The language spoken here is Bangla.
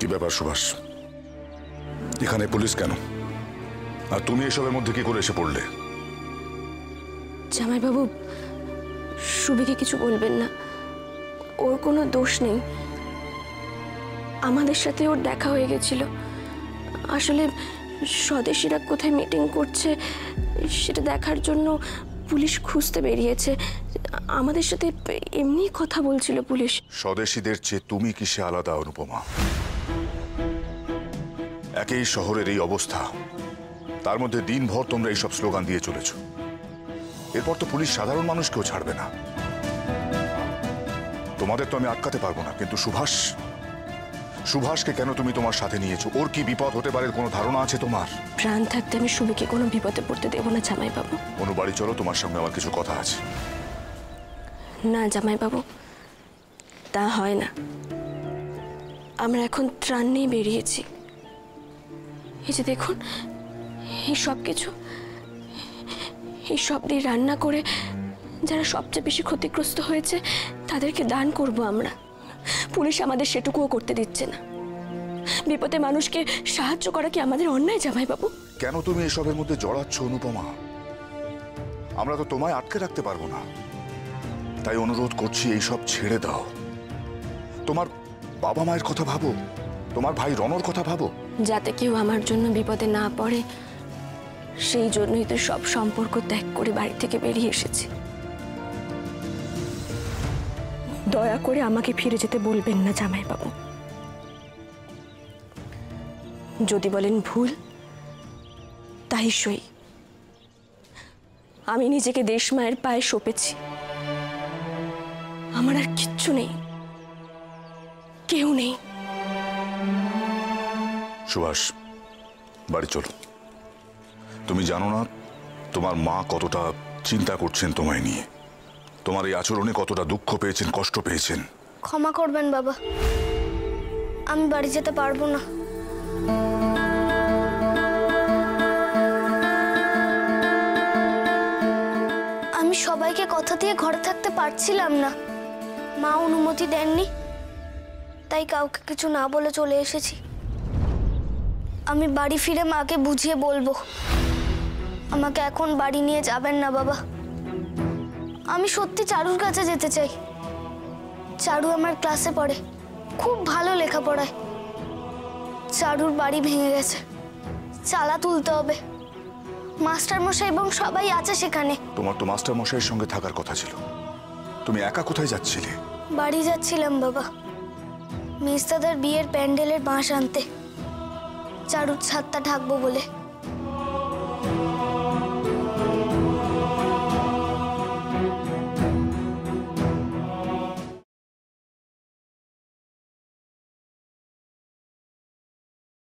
কি ব্যাপার সুভাষ? এখানে পুলিশ কেন? আর তুমি এসবের মধ্যে কি করে এসে পড়লে? জামাইবাবু সুবিকে কিছু বলবেন না। ওর কোনো দোষ নেই। আমাদের সাথে ওর দেখা হয়ে গেছিল। আসলে স্বদেশিরা কোথায় মিটিং করছে সেটা দেখার জন্য পুলিশ খুঁজতে বেরিয়েছে। আমাদের সাথে এমনি কথা বলছিল পুলিশ। স্বদেশীদের চেয়ে তুমি কিসে আলাদা অনুপমা? একই শহরের এই অবস্থা। তার মধ্যে দিনভর তোমরা এইসব স্লোগান দিয়ে চলেছ। এরপর তো পুলিশ সাধারণ মানুষকেও ছাড়বে না। তোমাদের তো আমি আটকাতে পারব না কিন্তু সুভাষ সুভাষকে কেন তুমি তোমার সাথে নিয়েছো? ওর কি বিপদ হতে পারে কোনো ধারণা আছে তোমার? প্রাণ থাকতে আমি সুবিকে কোনো বিপদে পড়তে দেবো না জামাইবাবু। অনু বাড়ি চলো তোমার সঙ্গে আমার কিছু কথা আছে। না জামাইবাবু তা হয় না। আমরা এখন ত্রাণ নিয়ে বেরিয়েছি। এই যে দেখুন, এই সব কিছু, এই সব দিয়ে রান্না করে যারা সবচেয়ে বেশি ক্ষতিগ্রস্ত হয়েছে, তাদেরকে দান করব আমরা। পুলিশ আমাদের সেটুকুও করতে দিচ্ছে না। বিপদে মানুষকে সাহায্য করা কি আমাদের অন্যায় জামাইবাবু কেন তুমি এসবের মধ্যে জড়াচ্ছ অনুপমা? আমরা তো তোমায় আটকে রাখতে পারব না। তাই অনুরোধ করছি এইসব ছেড়ে দাও। তোমার বাবা মায়ের কথা ভাবো। তোমার ভাই রনর কথা ভাবো। যাতে কেউ আমার জন্য বিপদে না পড়ে, সেই জন্যই তো সব সম্পর্ক ত্যাগ করে বাড়ি থেকে বেরিয়ে এসেছি। দয়া করে আমাকে ফিরে যেতে বলবেন না জামাইবাবু। যদি বলেন ভুল, তাই সই। আমি নিজেকে দেশ মায়ের পায়ে সঁপেছি। আমার আর কিচ্ছু নেই। কেউ নেই। সুভাষ, বাড়ি চলো। তুমি জানো না, তোমার মা কতটা চিন্তা করছেন তোমায় নিয়ে। তোমার এই আচরণে কতটা দুঃখ পেয়েছেন, কষ্ট পেয়েছেন। ক্ষমা করবেন বাবা। আমি বাড়ি যেতে পারব না। আমি সবাইকে কথা দিয়ে ঘরে থাকতে পারছিলাম না। মা অনুমতি দেননি, তাই কাউকে কিছু না বলে চলে এসেছি। আমি বাড়ি ফিরে মাকে বুঝিয়ে বলব। আমাকে এখন বাড়ি নিয়ে যাবেন না বাবা। আমি সত্যি চারুর কাছে যেতে চাই। চারু আমার ক্লাসে পড়ে খুব ভালো লেখাপড়ায়। চারুর বাড়ি ভেঙে গেছে চালা তুলতে হবে। মাস্টার মশাই এবং সবাই আছে সেখানে। তোমার তো মাস্টার মশাইয়ের সঙ্গে থাকার কথা ছিল। তুমি একা কোথায় যাচ্ছিলে? বাড়ি যাচ্ছিলাম বাবা। মিস্তাদার বিয়ের প্যান্ডেলের বাঁশ আনতে। চারুর ছাদটা ঢাকবো বলে।